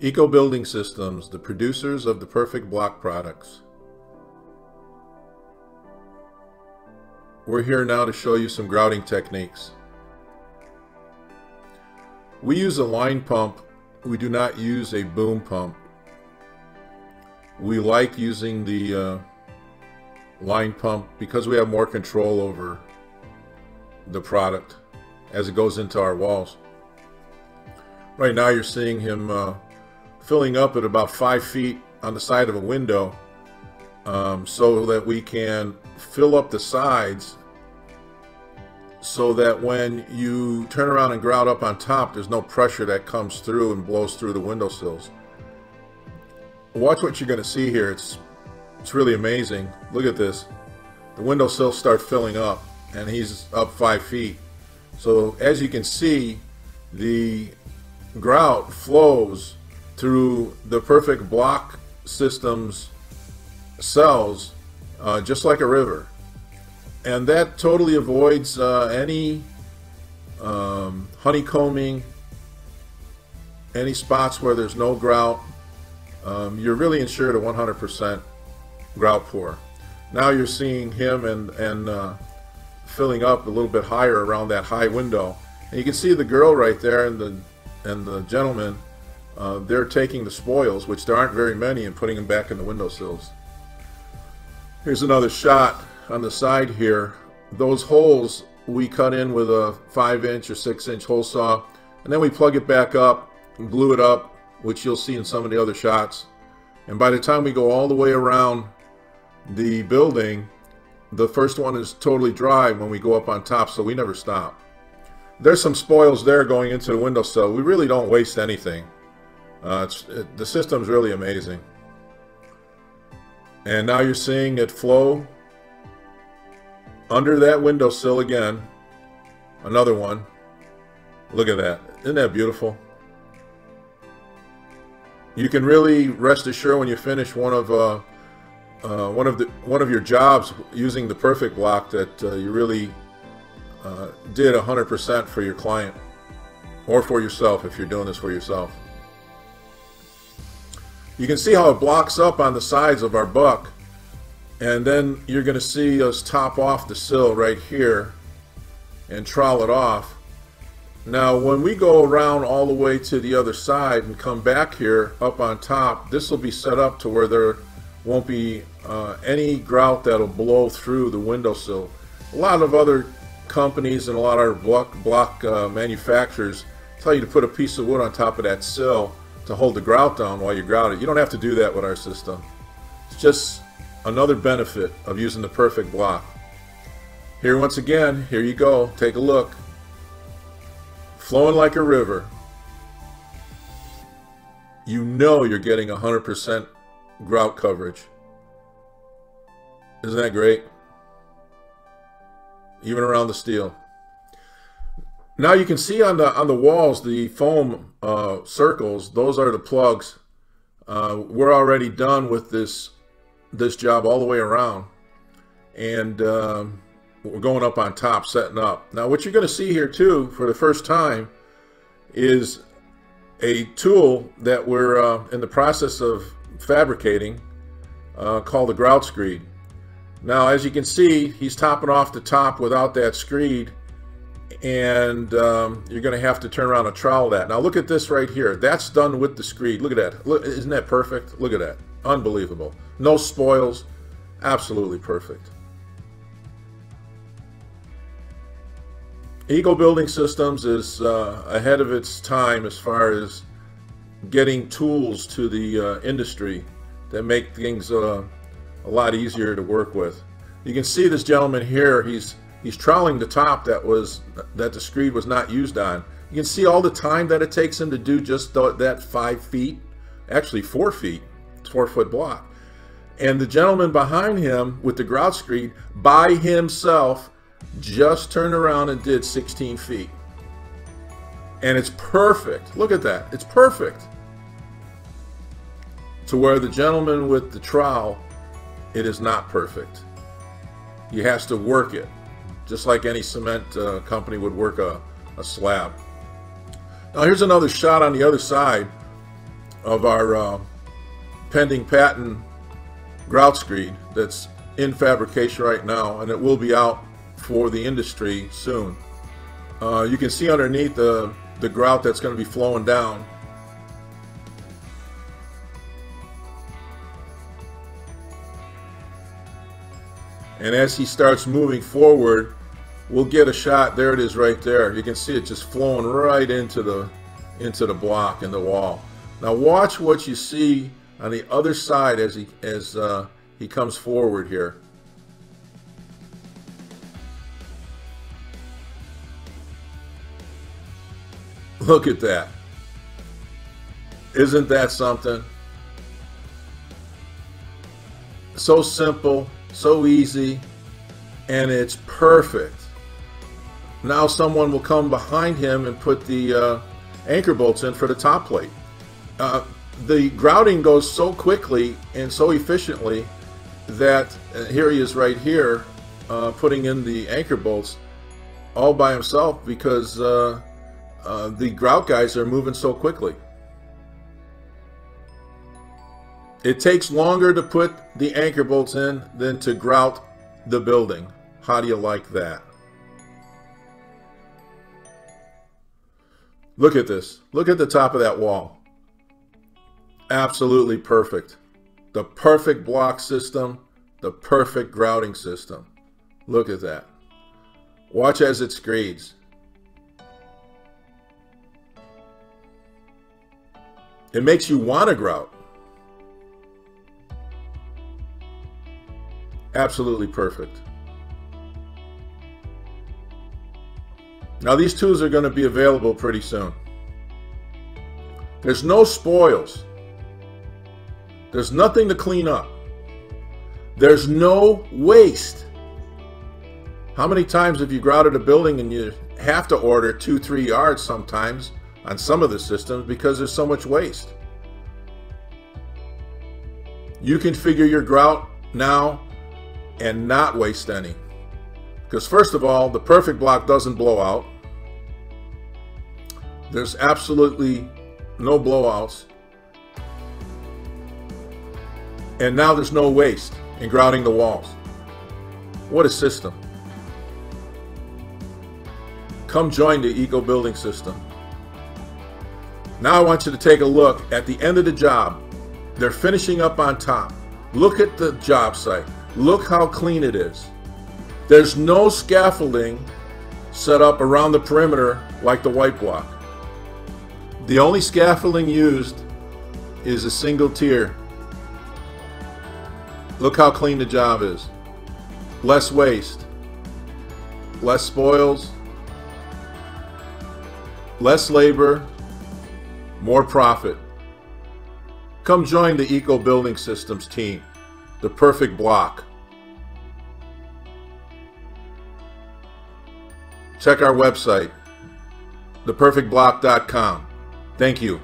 Eco Building Systems, the producers of the perfect block products. We're here now to show you some grouting techniques. We use a line pump. We do not use a boom pump. We like using the uh, line pump because we have more control over the product as it goes into our walls. Right now you're seeing him uh, filling up at about five feet on the side of a window um, so that we can fill up the sides so that when you turn around and grout up on top, there's no pressure that comes through and blows through the windowsills. Watch what you're going to see here. It's, it's really amazing. Look at this. The windowsills start filling up and he's up five feet. So as you can see, the grout flows through the perfect block systems cells uh, just like a river. And that totally avoids uh, any um, honeycombing any spots where there's no grout. Um, you're really insured a 100% grout pour. Now you're seeing him and and uh, filling up a little bit higher around that high window. And you can see the girl right there and the and the gentleman uh, they're taking the spoils which there aren't very many and putting them back in the windowsills here's another shot on the side here, those holes we cut in with a 5 inch or 6 inch hole saw, and then we plug it back up and glue it up, which you'll see in some of the other shots. And by the time we go all the way around the building, the first one is totally dry when we go up on top, so we never stop. There's some spoils there going into the windowsill. We really don't waste anything. Uh, it, the system's really amazing. And now you're seeing it flow under that windowsill again. Another one. Look at that. Isn't that beautiful? You can really rest assured when you finish one of uh, uh, one of the one of your jobs using the perfect block that uh, you really uh, did 100% for your client or for yourself if you're doing this for yourself. You can see how it blocks up on the sides of our buck and then you're going to see us top off the sill right here and trowel it off. Now when we go around all the way to the other side and come back here up on top, this will be set up to where there won't be uh, any grout that'll blow through the windowsill. A lot of other companies and a lot of our block, block uh, manufacturers tell you to put a piece of wood on top of that sill to hold the grout down while you grout it. You don't have to do that with our system. It's just another benefit of using the perfect block. Here once again, here you go, take a look. Flowing like a river. You know you're getting 100% grout coverage. Isn't that great? Even around the steel. Now you can see on the on the walls the foam uh, circles. Those are the plugs. Uh, we're already done with this this job all the way around. And um, we're going up on top, setting up. Now what you're going to see here too, for the first time, is a tool that we're uh, in the process of fabricating uh, called the grout screed. Now as you can see, he's topping off the top without that screed and um, you're going to have to turn around and trowel that. Now look at this right here. That's done with the screed. Look at that. Look, isn't that perfect? Look at that. Unbelievable. No spoils. Absolutely perfect. Eco Building Systems is uh, ahead of its time as far as getting tools to the uh, industry that make things uh, a lot easier to work with. You can see this gentleman here, he's he's troweling the top that was that the screed was not used on. You can see all the time that it takes him to do just that five feet, actually four feet, four foot block. And the gentleman behind him with the grout screed by himself just turned around and did 16 feet. And it's perfect. Look at that. It's perfect. To where the gentleman with the trowel, it is not perfect. He has to work it, just like any cement uh, company would work a, a slab. Now here's another shot on the other side. of our uh, pending patent grout screed that's in fabrication right now and it will be out for the industry soon. Uh, you can see underneath the, the grout that's going to be flowing down. And as he starts moving forward, we'll get a shot. There it is right there. You can see it just flowing right into the into the block in the wall. Now watch what you see on the other side as he as uh, he comes forward here. Look at that. Isn't that something? So simple, so easy, and it's perfect. Now someone will come behind him and put the uh, anchor bolts in for the top plate. Uh, the grouting goes so quickly and so efficiently that uh, here he is right here uh, putting in the anchor bolts all by himself because uh, uh, the grout guys are moving so quickly. It takes longer to put the anchor bolts in than to grout the building. How do you like that? Look at this. Look at the top of that wall. Absolutely perfect. The perfect block system, the perfect grouting system. Look at that. Watch as it screeds. It makes you want to grout. Absolutely perfect. Now these tools are going to be available pretty soon. There's no spoils. There's nothing to clean up. There's no waste. How many times have you grouted a building and you have to order two, three yards sometimes on some of the systems because there's so much waste? You can figure your grout now and not waste any. Because first of all, the perfect block doesn't blow out. There's absolutely no blowouts. And now there's no waste in grouting the walls. What a system. Come join the Eco Building System. Now I want you to take a look at the end of the job. They're finishing up on top. Look at the job site. Look how clean it is. There's no scaffolding set up around the perimeter like the white block. The only scaffolding used is a single tier. Look how clean the job is. Less waste, less spoils, less labor, more profit. Come join the Eco Building Systems team, the perfect block. Check our website, theperfectblock.com. Thank you.